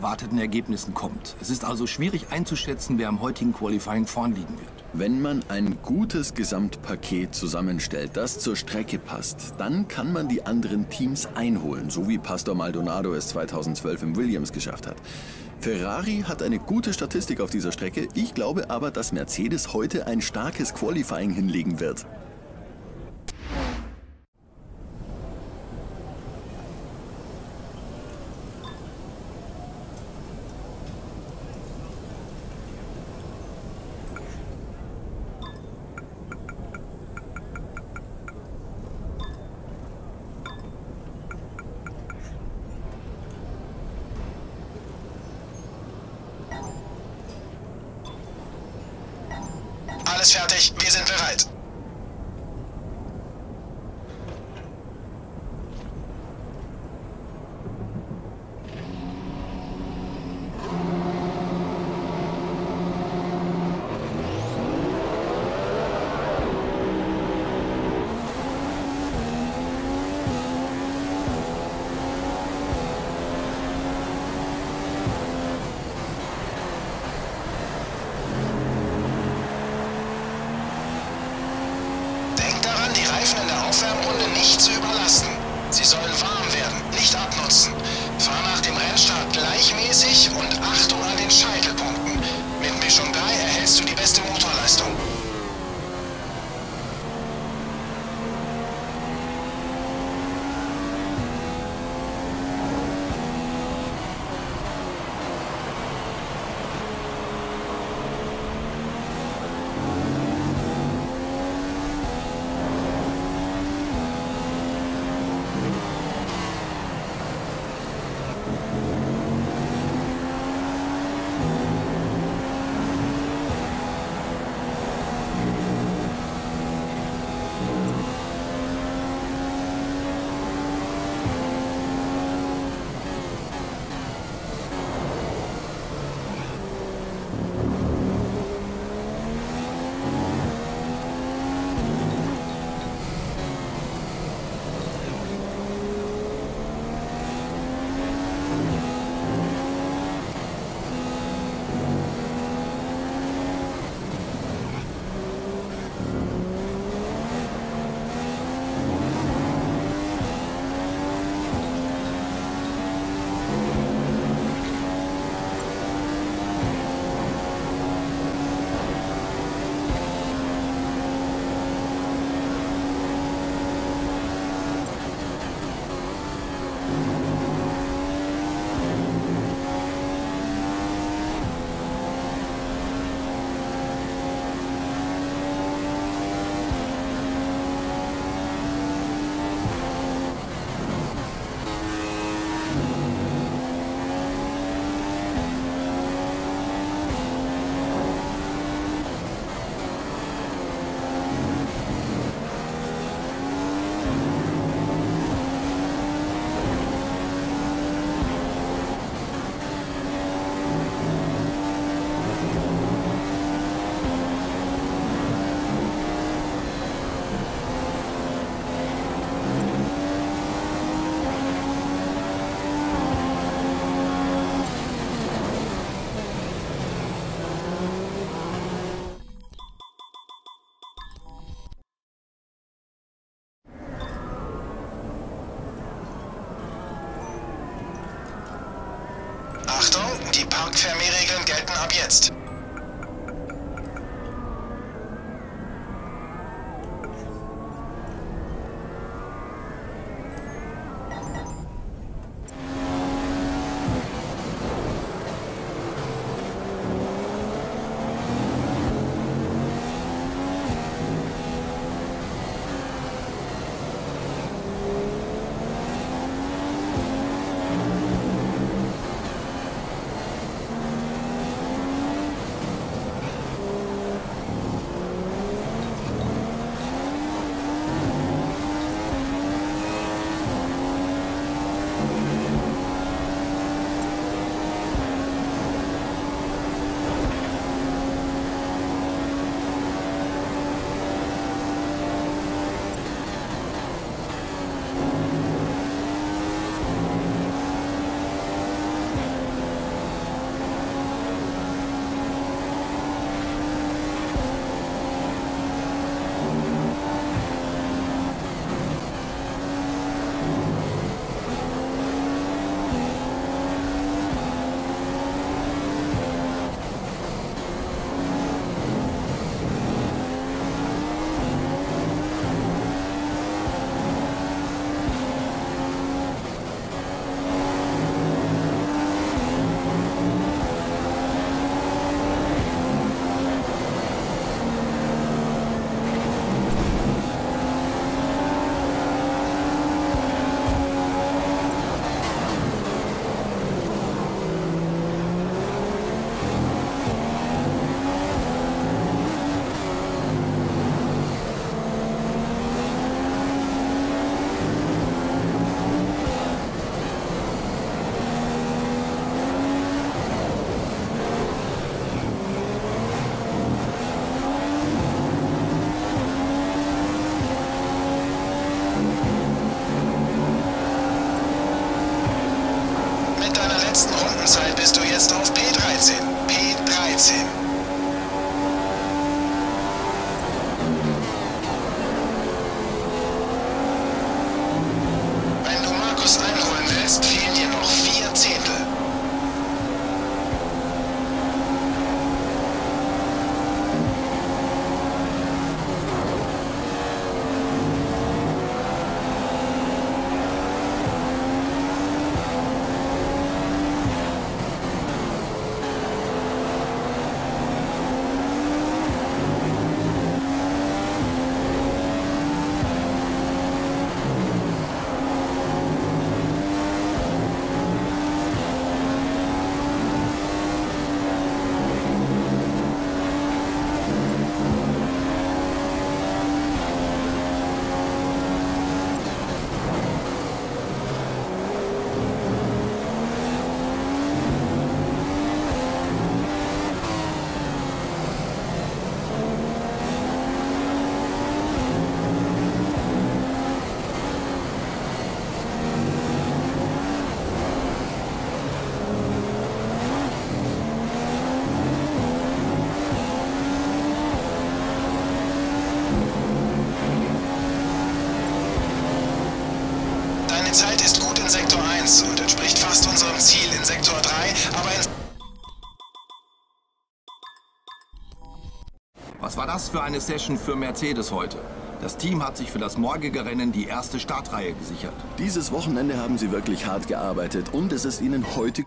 erwarteten Ergebnissen kommt. Es ist also schwierig einzuschätzen, wer am heutigen Qualifying vorn liegen wird. Wenn man ein gutes Gesamtpaket zusammenstellt, das zur Strecke passt, dann kann man die anderen Teams einholen, so wie Pastor Maldonado es 2012 im Williams geschafft hat. Ferrari hat eine gute Statistik auf dieser Strecke. Ich glaube aber, dass Mercedes heute ein starkes Qualifying hinlegen wird. Alles fertig, wir sind bereit. Nicht zu überlasten. Sie sollen warm werden, nicht abnutzen. Fahr nach dem Rennstart gleichmäßig Parkvermehrregeln gelten ab jetzt. Deine Zeit ist gut in Sektor 1 und entspricht fast unserem Ziel in Sektor 3, aber in Was war das für eine Session für Mercedes heute? Das Team hat sich für das morgige Rennen die erste Startreihe gesichert. Dieses Wochenende haben sie wirklich hart gearbeitet und es ist ihnen heute